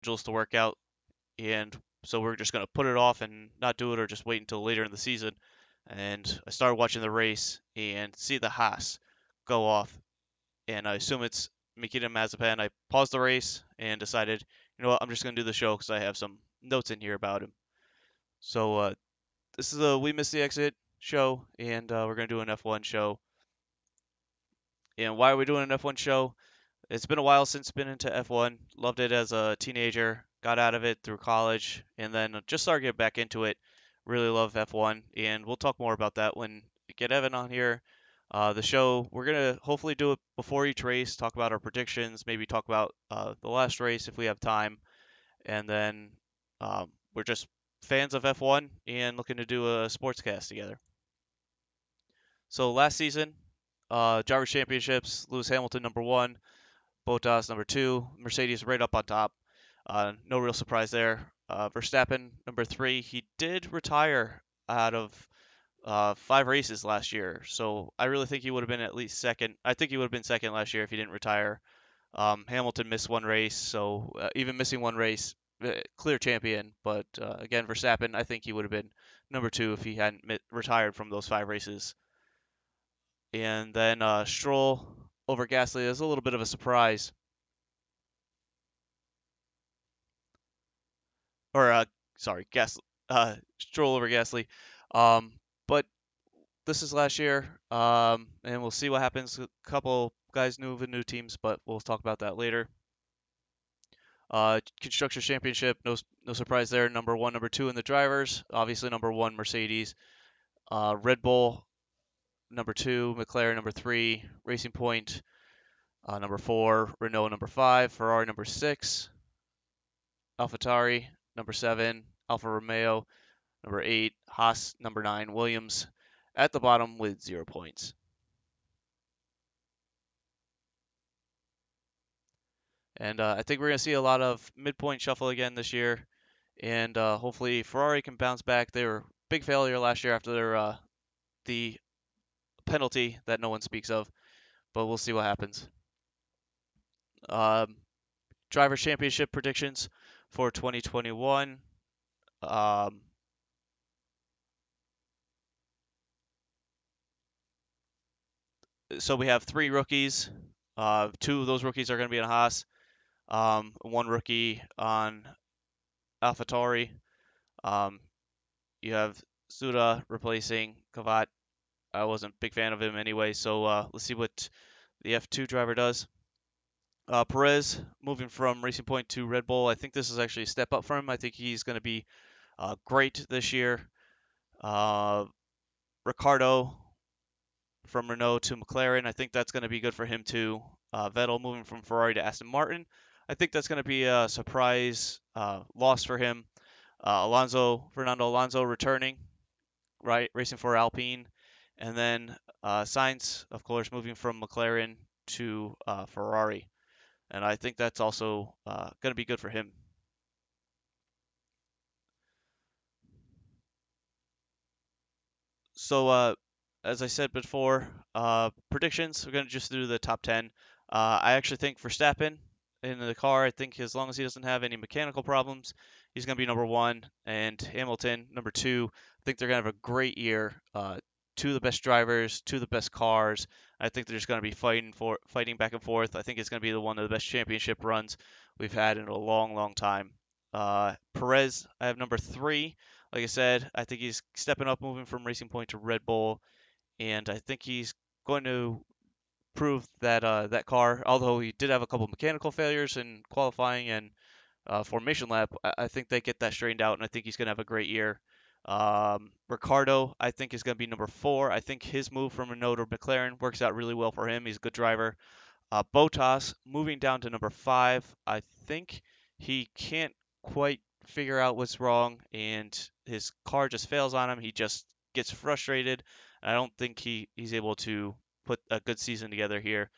schedules to work out, and so we're just gonna put it off and not do it, or just wait until later in the season. And I started watching the race and see the Haas go off, and I assume it's Nikita Mazepin. I paused the race and decided, you know what, I'm just gonna do the show because I have some notes in here about him. So uh, this is a we missed the exit show, and uh, we're gonna do an F1 show. And why are we doing an F1 show? It's been a while since been into F1. Loved it as a teenager. Got out of it through college, and then just started getting back into it. Really love F1, and we'll talk more about that when we get Evan on here. Uh, the show we're gonna hopefully do it before each race. Talk about our predictions. Maybe talk about uh, the last race if we have time, and then um, we're just fans of F1 and looking to do a sportscast together. So last season, uh, Drivers Championships, Lewis Hamilton number one, Bottas number two, Mercedes right up on top. Uh, no real surprise there. Uh, Verstappen number three. He did retire out of uh, five races last year, so I really think he would have been at least second. I think he would have been second last year if he didn't retire. Um, Hamilton missed one race, so uh, even missing one race, uh, clear champion. But uh, again, Verstappen, I think he would have been number two if he hadn't mit- retired from those five races. And then Stroll over Gasly is a little bit of a surprise. Or uh, sorry, Gas uh, Stroll over Gasly. Um, but this is last year, um, and we'll see what happens. A couple guys move in new teams, but we'll talk about that later. Uh, Championship, no no surprise there. Number one, number two in the drivers. Obviously, number one Mercedes. Uh, Red Bull, number two. McLaren, number three. Racing Point, uh, number four. Renault, number five. Ferrari, number six. AlphaTauri, number seven. Alfa Romeo, number eight. Haas, number nine. Williams at the bottom with zero points. And uh, I think we're going to see a lot of midpoint shuffle again this year. And uh, hopefully Ferrari can bounce back. They were big failure last year after their uh, the penalty that no one speaks of. But we'll see what happens. Um, Drivers' Championship predictions for 2021. Um, so we have three rookies. Uh, two of those rookies are going to be in Haas um, one rookie on AlphaTauri. Um, you have Tsunoda replacing Kvyat. I wasn't a big fan of him anyway, so uh, let's see what the F2 driver does. Uh, Perez moving from Racing Point to Red Bull. I think this is actually a step up for him. I think he's going to be uh, great this year. Uh, Ricciardo from Renault to McLaren. I think that's going to be good for him too. Uh, Vettel moving from Ferrari to Aston Martin. I think that's going to be a surprise uh, loss for him. Uh, Alonso, Fernando Alonso returning, right, racing for Alpine, and then uh, of course, moving from McLaren to uh, Ferrari, and I think that's also uh, going to be good for him. So, uh, as I said before, uh, predictions. We're going to just do the top 10. Uh, I actually think for Verstappen in the car. I think as long as he doesn't have any mechanical problems, he's going to be number one. And Hamilton, number two. I think they're going to have a great year. Two of the best drivers, two of the best cars. I think they're just going to be fighting for fighting back and forth. I think it's going to be the one of the best championship runs we've had in a long, long time. Uh, Perez, I have number three. Like I said, I think he's stepping up, moving from Racing Point to Red Bull, and I think he's going to prove that uh, that car, although he did have a couple mechanical failures in qualifying and uh, formation lap, I, I, think they get that straightened out, and I think he's going to have a great year. Um, Ricciardo, I think, is going to be number four. I think his move from Renault to McLaren works out really well for him. He's a good driver. Uh, Bottas moving down to number five. I think he can't quite figure out what's wrong, and his car just fails on him. He just gets frustrated. I don't think he, he's able to put a good season together here.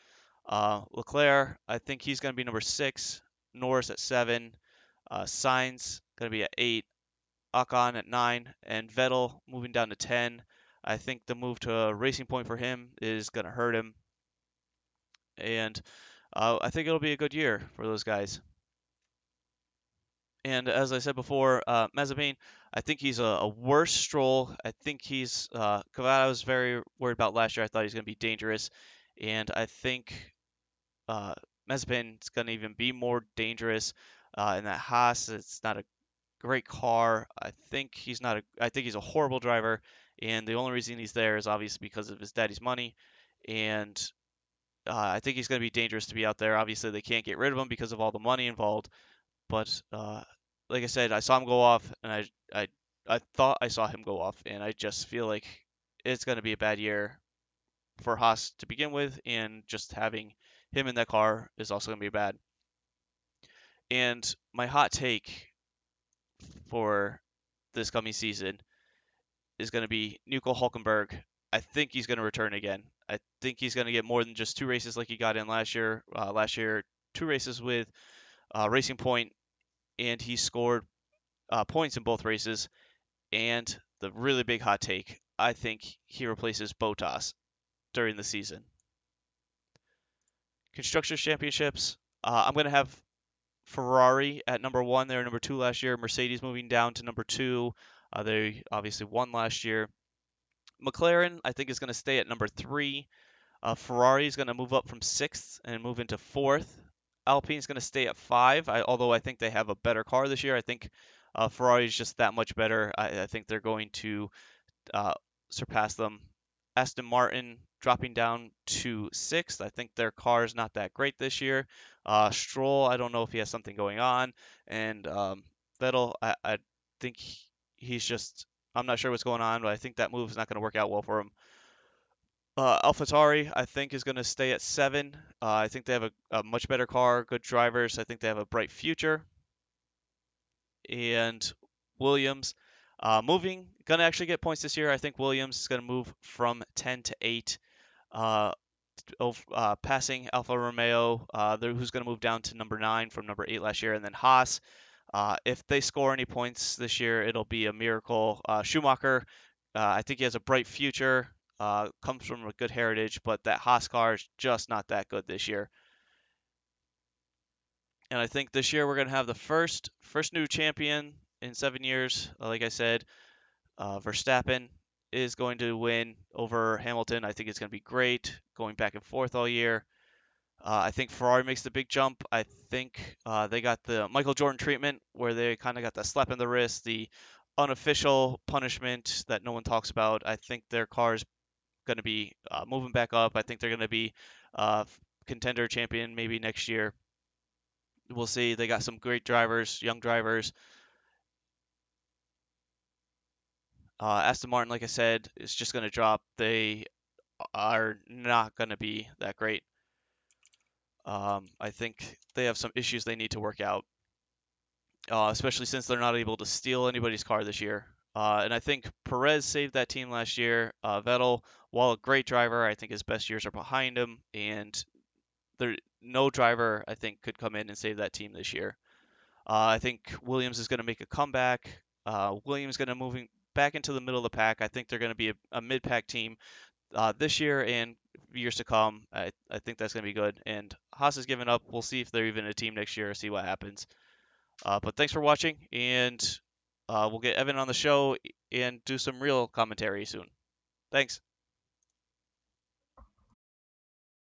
Uh, Leclerc, I think he's going to be number six. Norris at seven. Uh, Sainz going to be at eight. Ocon at nine, and Vettel moving down to ten. I think the move to a racing point for him is going to hurt him, and uh, I think it'll be a good year for those guys. And as I said before, uh, Mazepin, I think he's a, a worse Stroll. I think he's uh, was very worried about last year. I thought he was going to be dangerous, and I think uh, is going to even be more dangerous. Uh, in that Haas, it's not a great car. I think he's not a. I think he's a horrible driver, and the only reason he's there is obviously because of his daddy's money, and uh, I think he's going to be dangerous to be out there. Obviously, they can't get rid of him because of all the money involved. But uh, like I said, I saw him go off, and I I I thought I saw him go off, and I just feel like it's going to be a bad year for Haas to begin with, and just having him in that car is also going to be bad. And my hot take for this coming season is going to be Nico Hulkenberg. I think he's going to return again. I think he's going to get more than just two races like he got in last year. Uh, last year, two races with uh, Racing Point, and he scored uh, points in both races. And the really big hot take, I think he replaces Bottas during the season. Constructors Championships, uh, I'm going to have Ferrari at number one. They were number two last year. Mercedes moving down to number two. Uh, they obviously won last year. McLaren, I think, is going to stay at number three. Uh, Ferrari is going to move up from sixth and move into fourth. Alpine is going to stay at five, I, although I think they have a better car this year. I think uh, Ferrari is just that much better. I, I think they're going to uh, surpass them. Aston Martin dropping down to sixth. I think their car is not that great this year. Uh, Stroll, I don't know if he has something going on, and um, Vettel, I, I think he's just I'm not sure what's going on, but I think that move is not going to work out well for him. Uh, AlphaTauri, I think, is going to stay at seven. Uh, I think they have a, a, much better car, good drivers. I think they have a bright future. And Williams, uh, moving, going to actually get points this year. I think Williams is going to move from 10 to 8, uh, uh, passing Alfa Romeo, uh, who's going to move down to number 9 from number 8 last year. And then Haas, if they score any points this year, it'll be a miracle. Schumacher, I think he has a bright future. Uh, comes from a good heritage, but that Haas car is just not that good this year. And I think this year we're going to have the first first new champion in seven years. Like I said, uh, Verstappen is going to win over Hamilton. I think it's going to be great, going back and forth all year. Uh, I think Ferrari makes the big jump. I think uh, they got the Michael Jordan treatment, where they kind of got the slap in the wrist, the unofficial punishment that no one talks about. I think their car is going to be uh, moving back up. I think they're going to be uh, contender champion maybe next year. We'll see. They got some great drivers, young drivers. Uh, Aston Martin, like I said, is just going to drop. They are not going to be that great. Um, I think they have some issues they need to work out, uh, especially since they're not able to steal anybody's car this year. Uh, and I think Perez saved that team last year. Uh, Vettel, while a great driver, I think his best years are behind him, and there no driver I think could come in and save that team this year. Uh, I think Williams is going to make a comeback. Uh, Williams going to moving back into the middle of the pack. I think they're going to be a, a mid-pack team uh, this year and years to come. I, I think that's going to be good. And Haas has given up. We'll see if they're even a team next year. See what happens. Uh, but thanks for watching, and uh, we'll get Evan on the show and do some real commentary soon. Thanks.